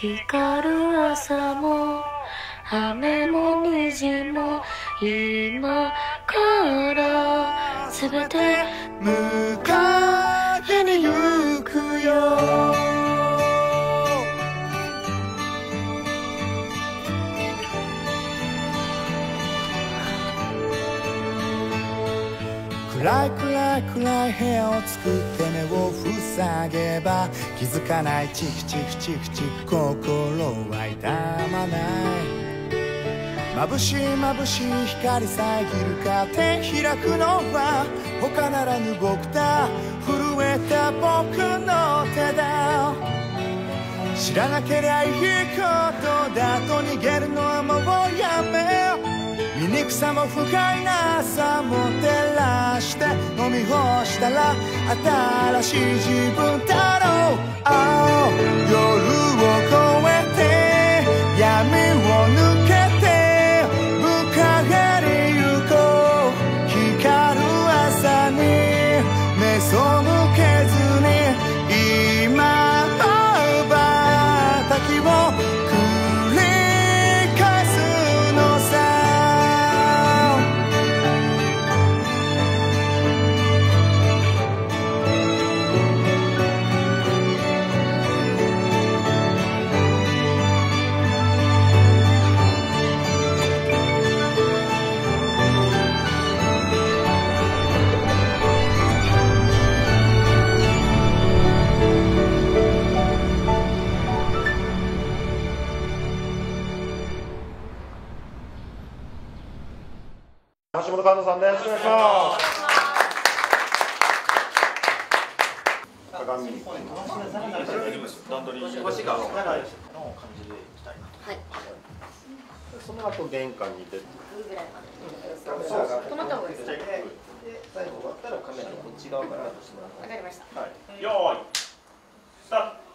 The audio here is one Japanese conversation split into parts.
光る朝も雨も虹も今から全て迎えに行くよ。暗い暗い暗い部屋を作って目を塞げば気づかないチクチクチクチク心は痛まない。眩しい眩しい光遮るカーテン開くのは他ならぬ僕だ。震えた僕の手だ。知らなけりゃいいことだ。と逃げるのはもうやめよう。醜さも不快な朝も照らして飲み干したら新しい自分だろう、oh、夜を越えて闇を抜けて迎えに行こう光る朝に目背け橋本環奈さんです。お願いします。鏡。その後玄関に出て。止まった方がいいですかで、最後終わったらカメラこっち側からわかりましたはい。よーい。スタート。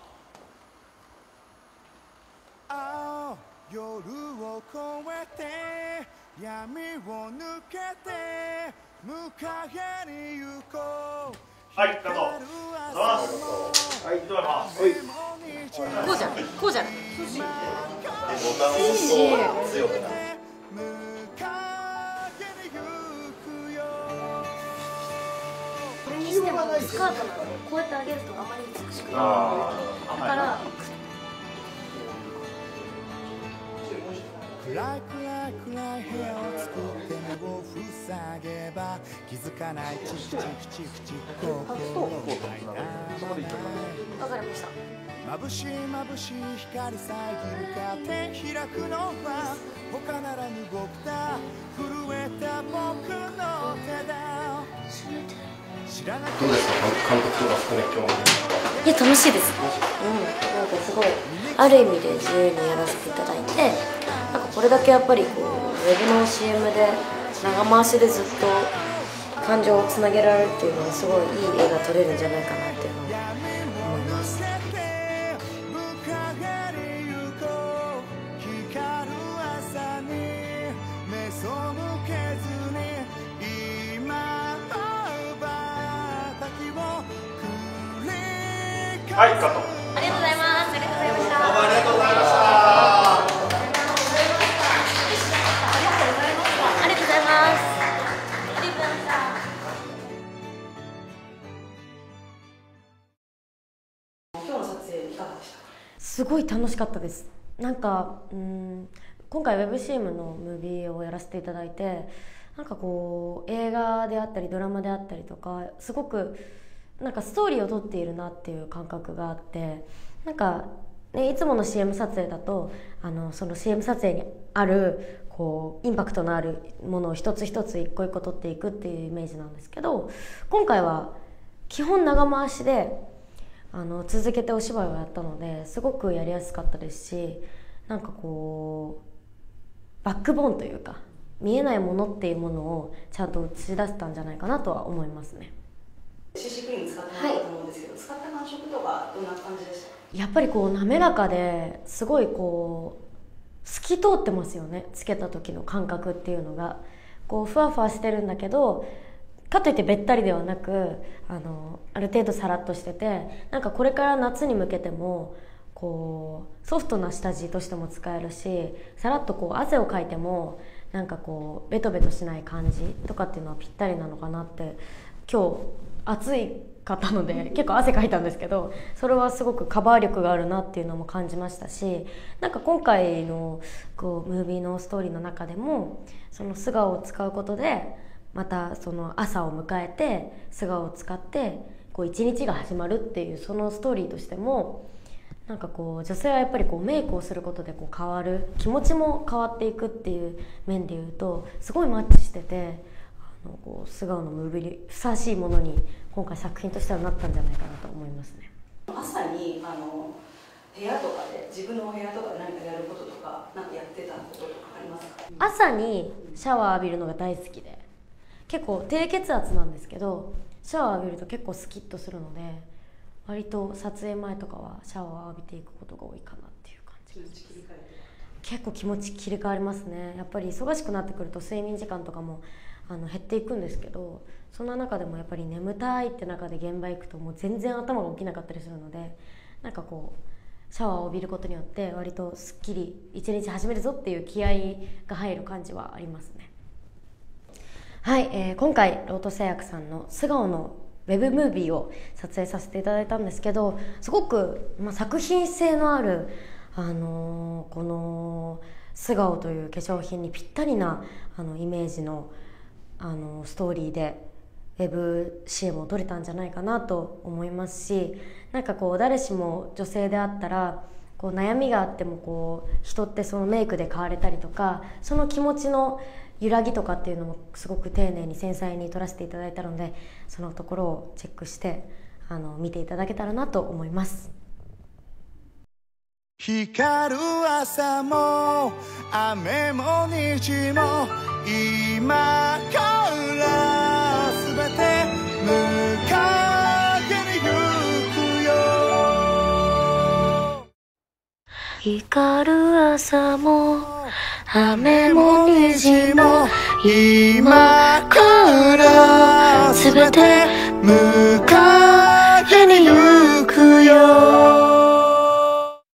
夜を越えて闇を抜けて迎えに行こうはい、カット。はい、どうも。はい。こうじゃないこうじゃないボタンを押すと強くなる。にしてもスカートなのでこうやって上げるとあまり美しくないあだから暗い暗い部屋を作って目を塞げば気づかないチクチクチクチク心わかりました眩しい眩しい光遮るカーテン開くのは他ならぬ僕だ震えた僕の手だ知らなどう。ですか監督とか含め今日いや楽しいです。うん。なんかすごいある意味で自由にやらせていただいてこれだけやっぱりこうウェブの CM で長回しでずっと感情をつなげられるっていうのはすごいいい絵が撮れるんじゃないかなっていうのを思いますはい、カット。すごい楽しかったです。なんかうん今回 WebCM のムービーをやらせていただいてなんかこう映画であったりドラマであったりとかすごくなんかストーリーを撮っているなっていう感覚があってなんか、ね、いつもの CM 撮影だとあのその CM 撮影にあるこうインパクトのあるものを一つ一つ一個一個撮っていくっていうイメージなんですけど今回は基本長回しであの続けてお芝居をやったのですごくやりやすかったですしなんかこうバックボーンというか見えないものっていうものをちゃんと映し出せたんじゃないかなとは思いますね。CC クリーム使ってもらったと思うんですけど、使った感触とかどんな感じでした？やっぱりこう滑らかですごいこう透き通ってますよねつけた時の感覚っていうのがこうふわふわしてるんだけどかといってべったりではなくあのある程度さらっとしててなんかこれから夏に向けてもこうソフトな下地としても使えるしさらっとこう汗をかいてもなんかこうベトベトしない感じとかっていうのはぴったりなのかなって今日暑いかったので結構汗かいたんですけどそれはすごくカバー力があるなっていうのも感じましたしなんか今回のこうムービーのストーリーの中でもその素顔を使うことでまたその朝を迎えて素顔を使ってこう一日が始まるっていうそのストーリーとしてもなんかこう女性はやっぱりこうメイクをすることでこう変わる気持ちも変わっていくっていう面でいうとすごいマッチしててあのこう素顔のムービーにふさわしいものに今回作品としてはなったんじゃないかなと思いますね。朝にあの部屋とかで自分の部屋とかで何かやることとかなんかやってたこととかありますか？朝にシャワー浴びるのが大好きで結構低血圧なんですけどシャワー浴びると結構スキッとするので割と撮影前とかはシャワー浴びていくことが多いかなっていう感じ気持ち切り替えて結構気持ち切り替わりますね。やっぱり忙しくなってくると睡眠時間とかもあの減っていくんですけどそんな中でもやっぱり眠たいって中で現場行くともう全然頭が起きなかったりするのでなんかこうシャワーを浴びることによって割とすっきり一日始めるぞっていう気合が入る感じはありますねはい、えー今回ロート製薬さんの素顔のウェブムービーを撮影させていただいたんですけどすごく、まあ、作品性のある、あのーこの素顔という化粧品にぴったりなあのイメージの、あのストーリーでウェブ CM を撮れたんじゃないかなと思いますしなんかこう誰しも女性であったらこう悩みがあってもこう人ってそのメイクで変われたりとかその気持ちの揺らぎとかっていうのもすごく丁寧に繊細に撮らせていただいたのでそのところをチェックしてあの見ていただけたらなと思います。光る朝も雨も虹も今から全て迎え光る朝も雨も虹も今から全て